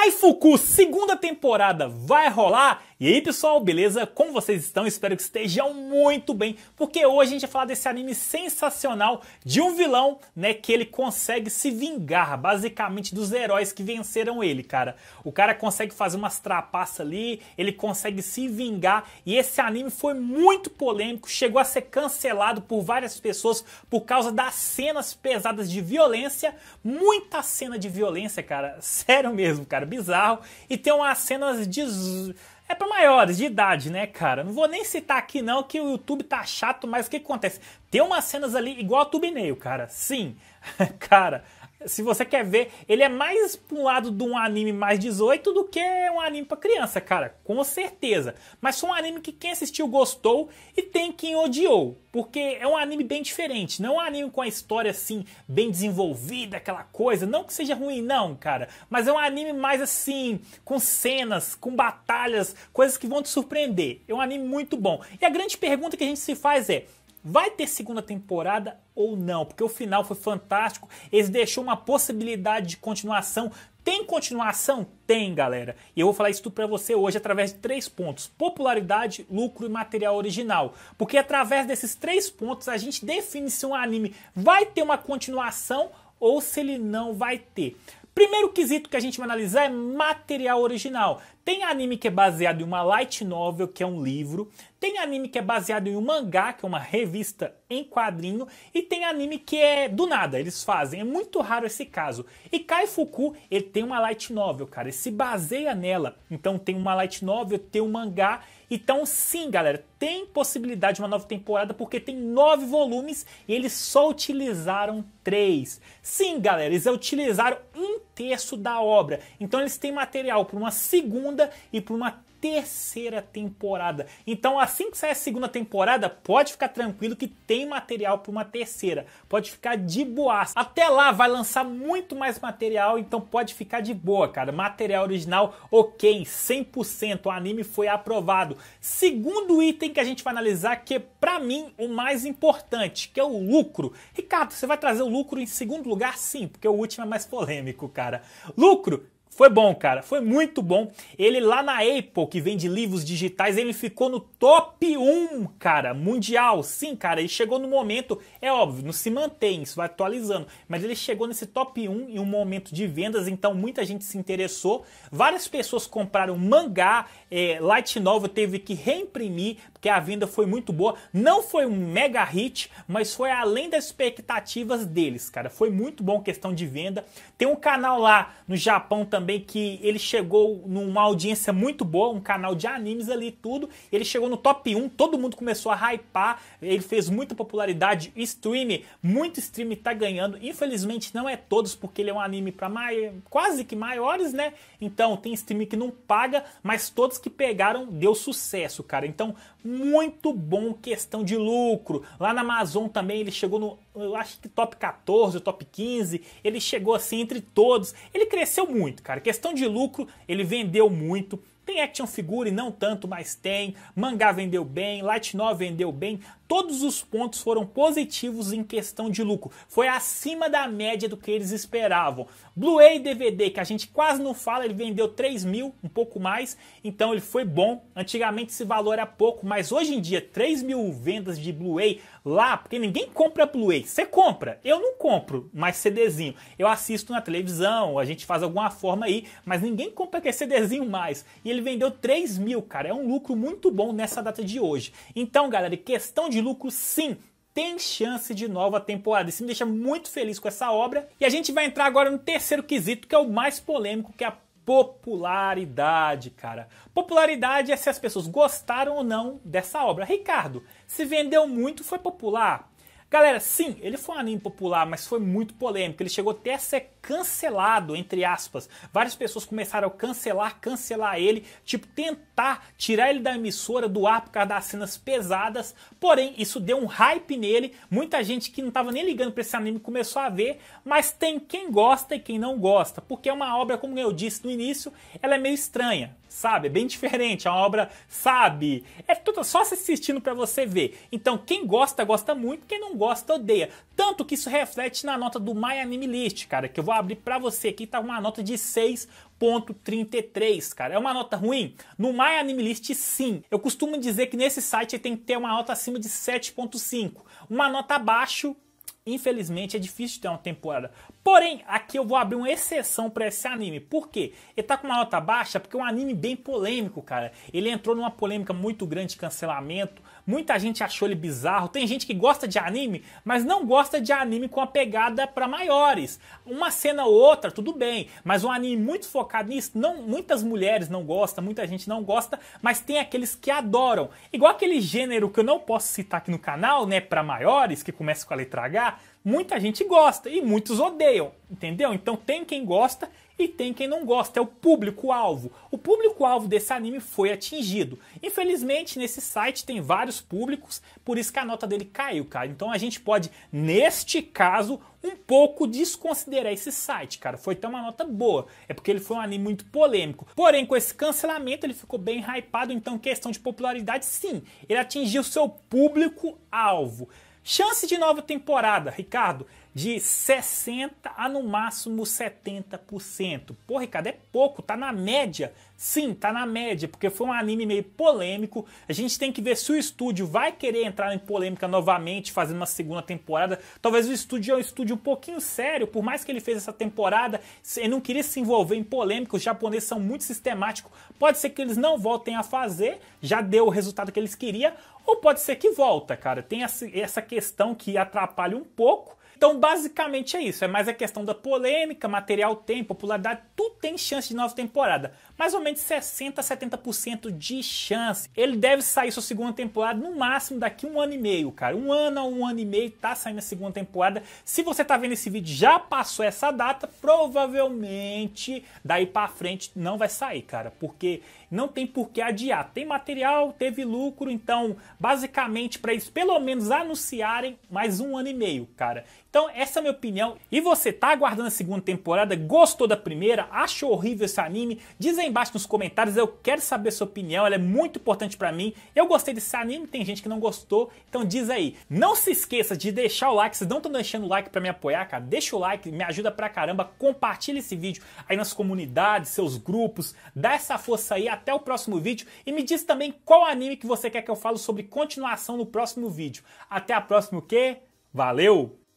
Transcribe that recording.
Kaifuku, segunda temporada, vai rolar? E aí pessoal, beleza? Como vocês estão? Espero que estejam muito bem, porque hoje a gente vai falar desse anime sensacional de um vilão, né, que ele consegue se vingar, basicamente, dos heróis que venceram ele, cara. O cara consegue fazer umas trapaças ali, ele consegue se vingar, e esse anime foi muito polêmico, chegou a ser cancelado por várias pessoas por causa das cenas pesadas de violência, muita cena de violência, cara, sério mesmo, cara, bizarro, e tem umas cenas de é para maiores de idade, né, cara? Não vou nem citar aqui não que o YouTube tá chato, mas o que, acontece? Tem umas cenas ali igual a Thumbnail, cara. Sim, cara, se você quer ver, ele é mais pro lado de um anime mais 18 do que um anime para criança, cara, com certeza. Mas foi um anime que quem assistiu gostou e tem quem odiou, porque é um anime bem diferente, não é um anime com a história assim bem desenvolvida, aquela coisa, não que seja ruim não, cara, mas é um anime mais assim, com cenas, com batalhas, coisas que vão te surpreender. É um anime muito bom. E a grande pergunta que a gente se faz é: Vai ter segunda temporada ou não? Porque o final foi fantástico. Eles deixou uma possibilidade de continuação. Tem continuação? Tem, galera. E eu vou falar isso tudo para você hoje através de três pontos: popularidade, lucro e material original. Porque através desses três pontos a gente define se um anime vai ter uma continuação ou se ele não vai ter. Primeiro quesito que a gente vai analisar é material original. Tem anime que é baseado em uma light novel, que é um livro. Tem anime que é baseado em um mangá, que é uma revista em quadrinho. E tem anime que é do nada, eles fazem. É muito raro esse caso. E Kaifuku, ele tem uma light novel, cara. Ele se baseia nela. Então tem uma light novel, tem um mangá. Então sim, galera, tem possibilidade de uma nova temporada porque tem nove volumes e eles só utilizaram três. Sim, galera, eles utilizaram um terço da obra. Então eles têm material para uma segunda e para uma terceira temporada. Então, assim que sair a segunda temporada, pode ficar tranquilo que tem material para uma terceira. Pode ficar de boa. Até lá vai lançar muito mais material, então pode ficar de boa, cara. Material original, ok, 100%. O anime foi aprovado. Segundo item que a gente vai analisar, que é para mim o mais importante, que é o lucro. Ricardo, você vai trazer o lucro em segundo lugar? Sim, porque o último é mais polêmico, cara. Lucro foi bom, cara, foi muito bom. Ele lá na Apple, que vende livros digitais, ele ficou no top 1, cara, mundial. Sim, cara, ele chegou no momento, é óbvio, não se mantém, isso vai atualizando, mas ele chegou nesse top 1 em um momento de vendas, então muita gente se interessou. Várias pessoas compraram mangá, é, Light Novel teve que reimprimir, porque a venda foi muito boa. Não foi um mega hit, mas foi além das expectativas deles, cara. Foi muito bom questão de venda. Tem um canal lá no Japão também que ele chegou numa audiência muito boa, um canal de animes ali e tudo. Ele chegou no top 1, todo mundo começou a hypar, ele fez muita popularidade. Stream, muito stream tá ganhando. Infelizmente não é todos, porque ele é um anime para quase que maiores, né? Então tem stream que não paga, mas todos que pegaram deu sucesso, cara. Então, muito bom questão de lucro. Lá na Amazon também ele chegou no, eu acho que top 14, top 15, ele chegou assim entre todos. Ele cresceu muito, cara. Questão de lucro, ele vendeu muito. Tem action figure, não tanto, mas tem. Mangá vendeu bem, light novel vendeu bem. Todos os pontos foram positivos em questão de lucro. Foi acima da média do que eles esperavam. Blu-ray DVD, que a gente quase não fala, ele vendeu 3 mil, um pouco mais. Então ele foi bom. Antigamente esse valor era pouco, mas hoje em dia 3 mil vendas de Blu-ray lá, porque ninguém compra Blu-ray. Você compra, eu não compro mais CDzinho. Eu assisto na televisão, a gente faz alguma forma aí, mas ninguém compra aquele CDzinho mais. E ele vendeu 3 mil, cara. É um lucro muito bom nessa data de hoje. Então, galera, questão de de lucro, sim, tem chance de nova temporada. Isso me deixa muito feliz com essa obra. E a gente vai entrar agora no terceiro quesito, que é o mais polêmico, que é a popularidade, cara. Popularidade é se as pessoas gostaram ou não dessa obra. Ricardo, se vendeu muito, foi popular. Galera, sim, ele foi um anime popular, mas foi muito polêmico. Ele chegou até a ser cancelado, entre aspas. Várias pessoas começaram a cancelar, cancelar ele, tipo, tentar tirar ele da emissora, do ar por causa das cenas pesadas. Porém, isso deu um hype nele. Muita gente que não estava nem ligando para esse anime começou a ver, mas tem quem gosta e quem não gosta, porque é uma obra, como eu disse no início, ela é meio estranha. sabe? É bem diferente, é uma obra, sabe? É tudo só se assistindo para você ver. Então, quem gosta, gosta muito, quem não gosta, odeia. Tanto que isso reflete na nota do My Anime List, cara, que eu vou abrir para você aqui, tá uma nota de 6.33, cara. É uma nota ruim? No My Anime List, sim. Eu costumo dizer que nesse site tem que ter uma nota acima de 7.5. Uma nota abaixo Infelizmente é difícil ter uma temporada. Porém, aqui eu vou abrir uma exceção para esse anime. Por quê? Ele tá com uma nota baixa porque é um anime bem polêmico, cara. Ele entrou numa polêmica muito grande de cancelamento. Muita gente achou ele bizarro. Tem gente que gosta de anime, mas não gosta de anime com a pegada para maiores. Uma cena ou outra, tudo bem, mas um anime muito focado nisso, não, muitas mulheres não gostam, muita gente não gosta, mas tem aqueles que adoram. Igual aquele gênero que eu não posso citar aqui no canal, né, para maiores, que começa com a letra H, muita gente gosta e muitos odeiam, entendeu? Então tem quem gosta e tem quem não gosta, é o público-alvo. O público-alvo desse anime foi atingido. Infelizmente, nesse site tem vários públicos, por isso que a nota dele caiu, cara. Então a gente pode, neste caso, um pouco desconsiderar esse site, cara. Foi até uma nota boa. É porque ele foi um anime muito polêmico. Porém, com esse cancelamento, ele ficou bem hypado. Então, questão de popularidade, sim. Ele atingiu seu público-alvo. Chance de nova temporada, Ricardo, de 60 a no máximo 70%. Pô, Ricardo, é pouco, tá na média. Sim, tá na média, porque foi um anime meio polêmico. A gente tem que ver se o estúdio vai querer entrar em polêmica novamente, fazendo uma segunda temporada. Talvez o estúdio é um estúdio um pouquinho sério, por mais que ele fez essa temporada, ele não queria se envolver em polêmica. Os japoneses são muito sistemáticos. Pode ser que eles não voltem a fazer, já deu o resultado que eles queriam, ou pode ser que volta, cara. Tem essa questão que atrapalha um pouco. Então, basicamente é isso. É mais a questão da polêmica, material tem, popularidade, tudo tem chance de nova temporada. Mais ou menos 60 a 70% de chance. Ele deve sair sua segunda temporada no máximo daqui um ano e meio, cara. Um ano a um ano e meio tá saindo a segunda temporada. Se você tá vendo esse vídeo já passou essa data, provavelmente daí para frente não vai sair, cara, porque não tem por que adiar. Tem material, teve lucro, então basicamente para eles pelo menos anunciarem mais um ano e meio, cara. Então essa é a minha opinião. E você tá aguardando a segunda temporada? Gostou da primeira? Achou horrível esse anime? Diz aí embaixo nos comentários, eu quero saber sua opinião, ela é muito importante para mim. Eu gostei desse anime, tem gente que não gostou, então diz aí. Não se esqueça de deixar o like, vocês não estão deixando o like para me apoiar, cara? Deixa o like, me ajuda pra caramba. Compartilha esse vídeo aí nas comunidades, seus grupos, dá essa força aí até o próximo vídeo e me diz também qual anime que você quer que eu fale sobre continuação no próximo vídeo. Até a próxima, o quê? Valeu!